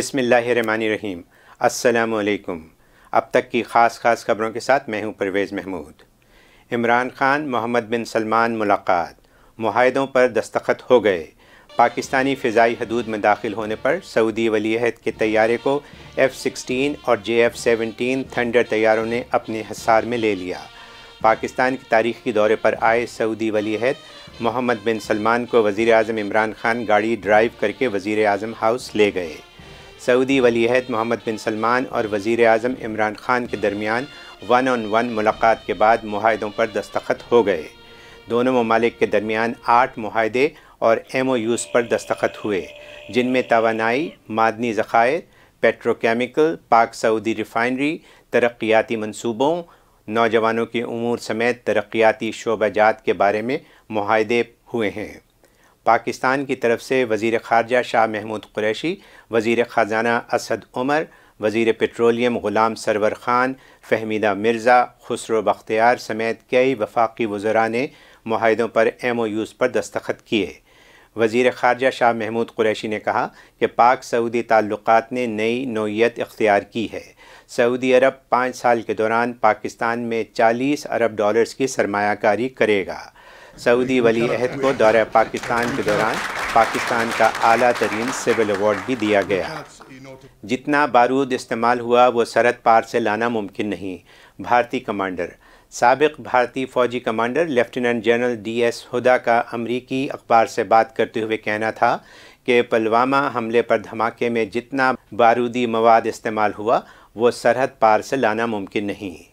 بسم اللہ الرحمن الرحیم۔ السلام علیکم۔ اب تک کی خاص خاص خبروں کے ساتھ میں ہوں پرویز محمود۔ عمران خان، محمد بن سلمان ملاقات۔ معاہدوں پر دستخط ہو گئے۔ پاکستانی فضائی حدود میں داخل ہونے پر سعودی ولی عہد کے طیارے کو ایف سکسٹین اور جے ایف سیونٹین تھنڈر طیاروں نے اپنے حصار میں لے لیا۔ پاکستان کی تاریخی دورے پر آئے سعودی ولی عہد، محمد بن سلمان کو وزیر اعظم عمران خان گاڑی ڈرائیو کر کے وزیر اعظم ہاؤس لے گئے۔ سعودی ولی عہد محمد بن سلمان اور وزیر اعظم عمران خان کے درمیان ون آن ون ملاقات کے بعد معاہدوں پر دستخط ہو گئے۔ دونوں ممالک کے درمیان آٹھ معاہدے اور ایم او یوز پر دستخط ہوئے، جن میں توانائی، معدنی ذخائر، پیٹروکیمیکل، پاک سعودی ریفائنری، ترقیاتی منصوبوں، نوجوانوں کے امور سمیت ترقیاتی شعبہ جات کے بارے میں معاہدے ہوئے ہیں۔ پاکستان کی طرف سے وزیر خارجہ شاہ محمود قریشی، وزیر خزانہ اسد عمر، وزیر پیٹرولیم غلام سرور خان، فہمیدہ مرزا خسرو بختیار سمیت کئی وفاقی وزراء نے معاہدوں پر ایم او یوز پر دستخط کیے۔ وزیر خارجہ شاہ محمود قریشی نے کہا کہ پاک سعودی تعلقات نے نئی نوعیت اختیار کی ہے۔ سعودی عرب پانچ سال کے دوران پاکستان میں چالیس ارب ڈالرز کی سرمایہ کاری کرے گا۔ سعودی ولی عہد کو دورہ پاکستان کے دوران پاکستان کا اعلیٰ ترین سول ایوارڈ بھی دیا گیا۔ جتنا بارود استعمال ہوا، وہ سرحد پار سے لانا ممکن نہیں۔ بھارتی کمانڈر، سابق بھارتی فوجی commander, lieutenant general D S Hooda کا امریکی اخبار سے بات کرتے ہوئے کہنا تھا کہ پلوامہ حملے پر دھماکے میں جتنا بارودی مواد استعمال ہوا، وہ سرحد پار سے لانا ممکن نہیں۔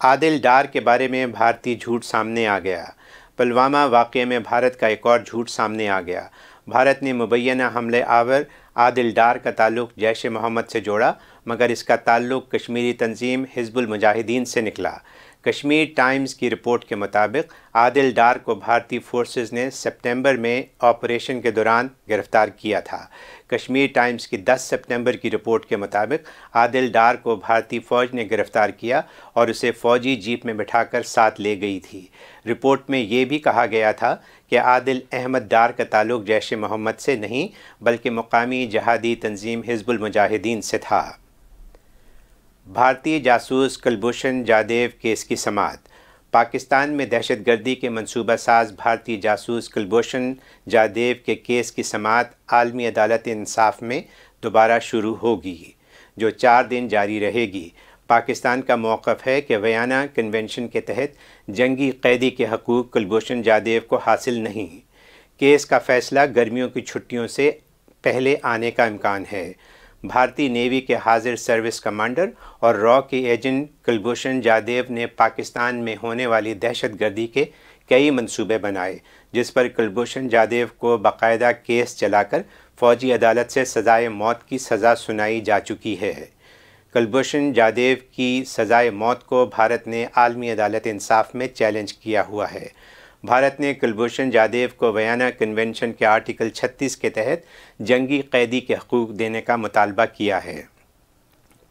عادل ڈار کے بارے میں بھارتی جھوٹ سامنے آ گیا۔ پلوامہ واقعے میں بھارت کا ایک اور جھوٹ سامنے آ گیا۔ بھارت نے مبینہ حملے آور عادل ڈار کا تعلق جیش محمد سے جوڑا، مگر اس کا تعلق کشمیری تنظیم حزب المجاہدین سے نکلا۔ کشمیر ٹائمز کی رپورٹ کے مطابق عادل ڈار کو بھارتی فورسز نے سپٹمبر میں آپریشن کے دوران گرفتار کیا تھا۔ کشمیر ٹائمز کی دس سپٹمبر کی رپورٹ کے مطابق عادل ڈار کو بھارتی فوج نے گرفتار کیا اور اسے فوجی جیپ میں بٹھا کر ساتھ لے گئی تھی۔ رپورٹ میں یہ بھی کہا گیا تھا کہ عادل احمد ڈار کا تعلق جیش محمد سے نہیں بلکہ مقامی جہادی تنظیم حزب المجاہدین سے تھا۔ بھارتی جاسوس کلبھوشن جادیو کیس کی سماعت۔ پاکستان میں دہشت گردی کے منصوبہ ساز بھارتی جاسوس کلبھوشن جادیو کے کیس کی سماعت عالمی عدالت انصاف میں دوبارہ شروع ہوگی، جو چار دن جاری رہے گی۔ پاکستان کا موقف ہے کہ ویانا کنونشن کے تحت جنگی قیدی کے حقوق کلبھوشن جادیو کو حاصل نہیں۔ کیس کا فیصلہ گرمیوں کی چھٹیوں سے پہلے آنے کا امکان ہے۔ بھارتی نیوی کے حاضر سروس کمانڈر اور را کے ایجنٹ کلبھوشن جادیو نے پاکستان میں ہونے والی دہشت گردی کے کئی منصوبے بنائے، جس پر کلبھوشن جادیو کو باقاعدہ کیس چلا کر فوجی عدالت سے سزائے موت کی سزا سنائی جا چکی ہے۔ کلبھوشن جادیو کی سزائے موت کو بھارت نے عالمی عدالت انصاف میں چیلنج کیا ہوا ہے۔ بھارت نے کلبھوشن جادیو کو ویانا کنونشن کے آرٹیکل چھتیس کے تحت جنگی قیدی کے حقوق دینے کا مطالبہ کیا ہے۔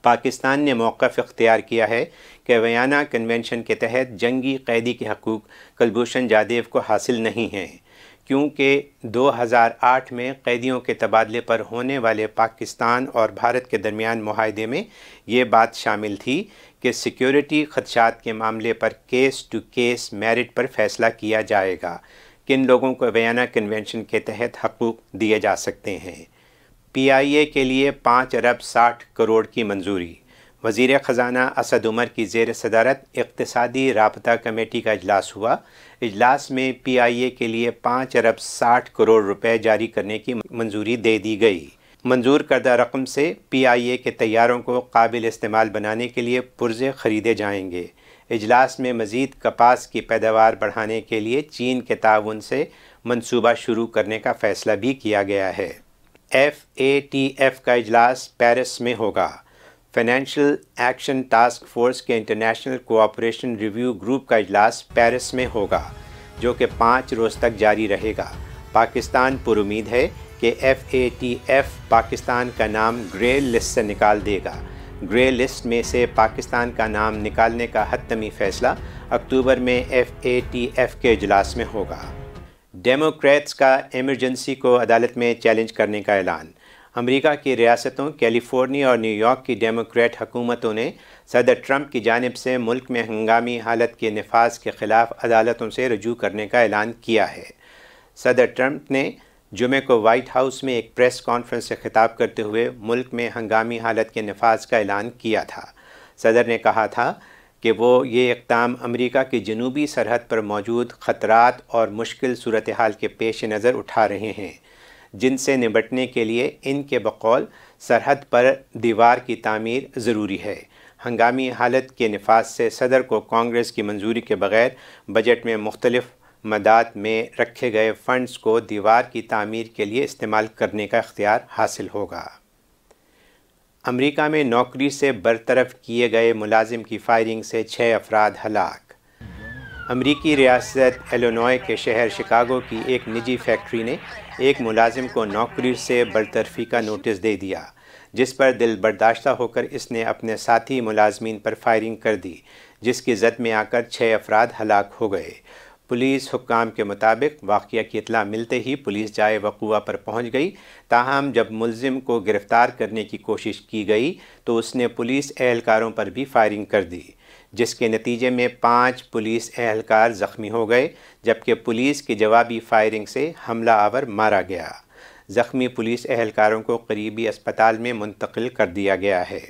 پاکستان نے موقف اختیار کیا ہے کہ ویانا کنونشن کے تحت جنگی قیدی کے حقوق کلبھوشن جادیو کو حاصل نہیں ہیں۔ کیونکہ دو ہزار آٹھ میں قیدیوں کے تبادلے پر ہونے والے پاکستان اور بھارت کے درمیان معاہدے میں یہ بات شامل تھی کہ سیکیورٹی خدشات کے معاملے پر کیس ٹو کیس میرٹ پر فیصلہ کیا جائے گا کن لوگوں کو ویانا کنونشن کے تحت حقوق دیے جا سکتے ہیں۔ پی آئی اے کے لیے پانچ ارب ساٹھ کروڑ کی منظوری۔ وزیر خزانہ اسد عمر کی زیر صدارت اقتصادی رابطہ کمیٹی کا اجلاس ہوا۔ اجلاس میں پی آئی اے کے لیے پانچ ارب ساٹھ کروڑ روپے جاری کرنے کی منظوری دے دی گئی۔ منظور کردہ رقم سے پی آئی اے کے تیاروں کو قابل استعمال بنانے کے لیے پرزے خریدے جائیں گے۔ اجلاس میں مزید کپاس کی پیداوار بڑھانے کے لیے چین کے تعاون سے منصوبہ شروع کرنے کا فیصلہ بھی کیا گیا ہے۔ ایف اے ٹی ایف کا اجلاس پیرس میں ہوگا۔ فائنینشیل ایکشن ٹاسک فورس کے انٹرنیشنل کوآپریشن ریویو گروپ کا اجلاس پیرس میں ہوگا، جو کہ پانچ روز تک جاری رہے گا۔ پاکستان پر امید ہے کہ F A T F Pakistan کا نام گرے لسٹ سے نکال دے گا۔ گرے لسٹ میں سے پاکستان کا نام نکالنے کا حتمی فیصلہ اکتوبر میں ایف اے ٹی ایف کے اجلاس میں ہوگا۔ ڈیموکریٹس کا ایمرجنسی کو عدالت میں چیلنج کرنے کا اعلان۔ امریکہ کی ریاستوں کیلیفورنیا اور نیو یارک کی ڈیموکریٹ حکومتوں نے صدر ٹرمپ کی جانب سے ملک میں ہنگامی حالت کے نفاذ کے خلاف عدالتوں سے رجوع کرنے کا اعلان کیا ہے۔ صدر ٹرمپ نے جمعہ کو وائٹ ہاؤس میں ایک پریس کانفرنس سے خطاب کرتے ہوئے ملک میں ہنگامی حالت کے نفاذ کا اعلان کیا تھا۔ صدر نے کہا تھا کہ وہ یہ اقدام امریکہ کی جنوبی سرحد پر موجود خطرات اور مشکل صورتحال کے پیش نظر اٹھا رہے ہیں۔ جن سے نبٹنے کے لیے ان کے بقول سرحد پر دیوار کی تعمیر ضروری ہے۔ ہنگامی حالت کے نفاذ سے صدر کو کانگریس کی منظوری کے بغیر بجٹ میں مختلف مداد میں رکھے گئے فنڈز کو دیوار کی تعمیر کے لیے استعمال کرنے کا اختیار حاصل ہوگا۔ امریکہ میں نوکری سے برطرف کیے گئے ملازم کی فائرنگ سے چھ افراد ہلاک۔ امریکی ریاست ایلونوائے کے شہر شکاگو کی ایک نجی فیکٹری نے ایک ملازم کو نوکری سے برطرفی کا نوٹس دے دیا، جس پر دل برداشتہ ہو کر اس نے اپنے ساتھی ملازمین پر فائرنگ کر دی، جس کی زد میں آ کر چھ افراد ہلاک ہو گئے۔ پولیس حکام کے مطابق واقعہ کی اطلاع ملتے ہی پولیس جائے وقوع پر پہنچ گئی۔ تاہم، جب ملزم کو گرفتار کرنے کی کوشش کی گئی تو اس نے پولیس اہلکاروں پر بھی فائرنگ کر دی، جس کے نتیجے میں پانچ پولیس اہلکار زخمی ہو گئے، جبکہ پولیس کی جوابی فائرنگ سے حملہ آور مارا گیا۔ زخمی پولیس اہلکاروں کو قریبی اسپتال میں منتقل کر دیا گیا ہے۔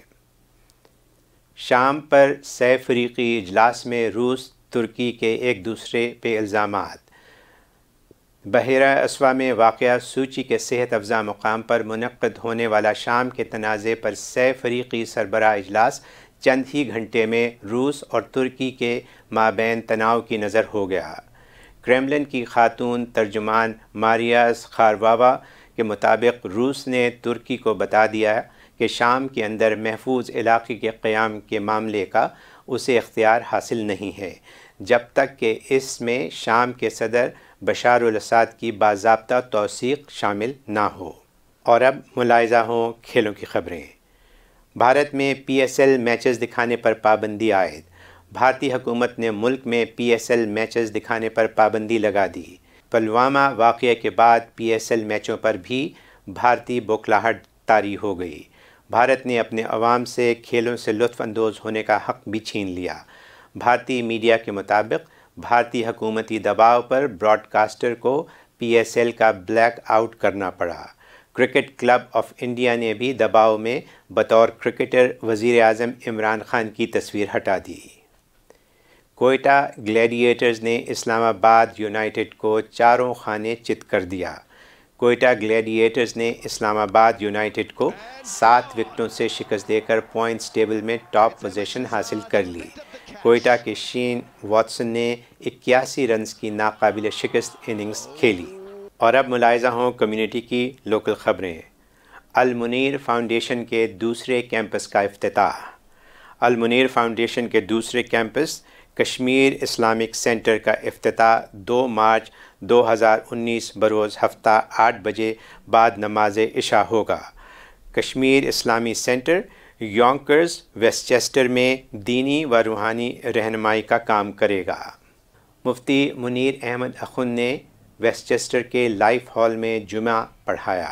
شام پر سی فریقی اجلاس میں روس ترکی کے ایک دوسرے پہ الزامات۔ بحیرہ اسوا میں واقعہ سوچی کے صحت افزا مقام پر منعقد ہونے والا شام کے تنازع پر سی فریقی سربراہ اجلاس چند ہی گھنٹے میں روس اور ترکی کے مابین تناؤ کی نظر ہو گیا۔ کریملن کی خاتون ترجمان ماریاس خارواوا کے مطابق روس نے ترکی کو بتا دیا کہ شام کے اندر محفوظ علاقے کے قیام کے معاملے کا اسے اختیار حاصل نہیں ہے، جب تک کہ اس میں شام کے صدر بشار الاساد کی باضابطہ توثیق شامل نہ ہو۔ اور اب ملاحظہ ہوں کھیلوں کی خبریں۔ بھارت میں پی ایس ایل میچز دکھانے پر پابندی عائد۔ بھارتی حکومت نے ملک میں پی ایس ایل میچز دکھانے پر پابندی لگا دی۔ پلوامہ واقعے کے بعد پی ایس ایل میچوں پر بھی بھارتی بوکلاہٹ طاری ہو گئی۔ بھارت نے اپنے عوام سے کھیلوں سے لطف اندوز ہونے کا حق بھی چھین لیا۔ بھارتی میڈیا کے مطابق، بھارتی حکومتی دباؤ پر براڈ کاسٹر کو پی ایس ایل کا بلیک آؤٹ کرنا پڑا۔ کرکٹ کلب آف انڈیا نے بھی دباؤ میں بطور کرکٹر وزیر اعظم عمران خان کی تصویر ہٹا دی۔ کوئٹہ گلیڈیٹرز نے اسلام آباد یونائٹڈ کو چاروں خانے چت کر دیا۔ کوئٹہ گلیڈیٹرز نے اسلام آباد یونائٹڈ کو سات وکٹوں سے شکست دے کر پوائنٹس ٹیبل میں ٹاپ پوزیشن حاصل کر لی۔ کوئٹہ کے شین واٹسن نے اکیاسی رنز کی ناقابل شکست اننگز کھیلی۔ اور اب ملاحظہ ہوں کمیونٹی کی لوکل خبریں۔ المنیر فاؤنڈیشن کے دوسرے کیمپس کا افتتاح۔ المنیر فاؤنڈیشن کے دوسرے کیمپس کشمیر اسلامک سینٹر کا افتتاح دو مارچ دو ہزار انیس بروز ہفتہ آٹھ بجے بعد نماز عشاء ہوگا۔ کشمیر اسلامی سینٹر، یونکرز ویسچیسٹر میں دینی و روحانی رہنمائی کا کام کرے گا۔ مفتی منیر احمد اخن نے ویسچسٹر کے لائف ہال میں جمعہ پڑھایا۔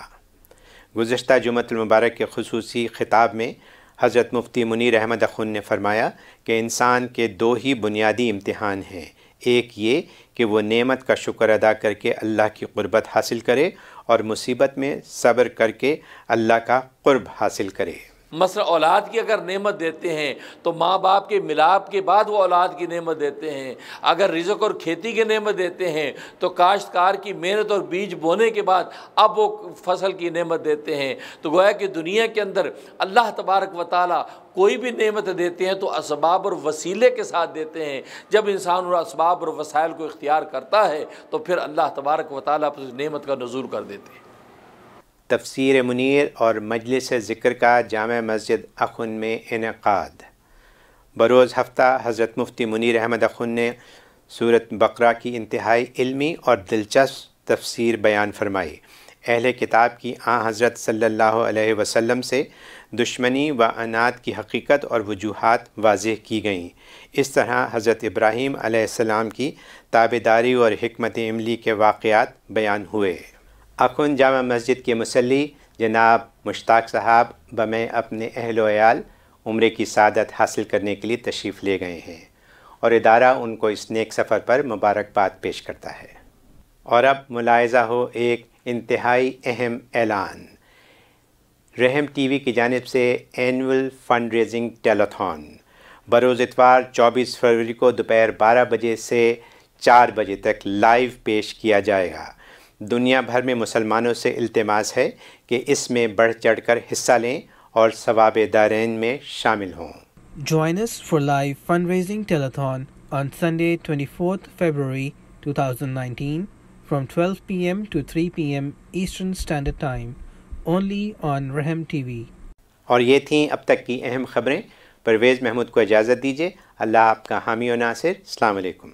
گزشتہ جمعہ المبارک کے خصوصی خطاب میں حضرت مفتی منیر احمد اخن نے فرمایا کہ انسان کے دو ہی بنیادی امتحان ہیں۔ ایک یہ کہ وہ نعمت کا شکر ادا کر کے اللہ کی قربت حاصل کرے اور مصیبت میں صبر کر کے اللہ کا قرب حاصل کرے۔ مثلا اولاد کی اگر نعمت دیتے ہیں تو ماں باپ کے ملاپ کے بعد وہ اولاد کی نعمت دیتے ہیں۔ اگر رزق اور کھیتی کی نعمت دیتے ہیں تو کاشتکار کی محنت اور بیج بونے کے بعد اب وہ فصل کی نعمت دیتے ہیں۔ تو گویا کہ دنیا کے اندر اللہ تبارک و تعالیٰ کوئی بھی نعمت دیتے ہیں تو اسباب اور وسیلے کے ساتھ دیتے ہیں۔ جب انسان اور اسباب اور وسائل کو اختیار کرتا ہے تو پھر اللہ تبارک و تعالیٰ اس نعمت کا نظور کر دیتے ہیں۔ تفسیر منیر اور مجلس ذکر کا جامع مسجد اخن میں انعقاد۔ بروز ہفتہ حضرت مفتی منیر احمد اخن نے صورت بقرہ کی انتہائی علمی اور دلچسپ تفسیر بیان فرمائی۔ اہل کتاب کی آ حضرت صلی اللہ علیہ وسلم سے دشمنی و انات کی حقیقت اور وجوہات واضح کی گئیں۔ اس طرح حضرت ابراہیم علیہ السلام کی تابداری اور حکمت عملی کے واقعات بیان ہوئے۔ اخن جامع مسجد کے مسلی جناب مشتاق صاحب بمیں اپنے اہل و عیال عمرے کی سعادت حاصل کرنے کے لیے تشریف لے گئے ہیں اور ادارہ ان کو اس نیک سفر پر مبارکباد پیش کرتا ہے۔ اور اب ملاحظہ ہو ایک انتہائی اہم اعلان۔ رحم ٹی وی کی جانب سے اینول فنڈ ریزنگ ٹیلتھون بروز اتوار چوبیس فروری کو دوپہر بارہ بجے سے چار بجے تک لائیو پیش کیا جائے گا۔ دنیا بھر میں مسلمانوں سے التماس ہے کہ اس میں بڑھ چڑھ کر حصہ لیں اور ثواب دارین میں شامل ہوں۔ Joins for live fund raising telethon on Sunday twenty fourth February two thousand nineteen from twelve P M to three P M Eastern Standard Time only on Rahm T V اور یہ تھیں اب تک کی اہم خبریں۔ پرویز محمود کو اجازت دیجیے اللہ آپ کا حامی و ناصر۔ السلام علیکم۔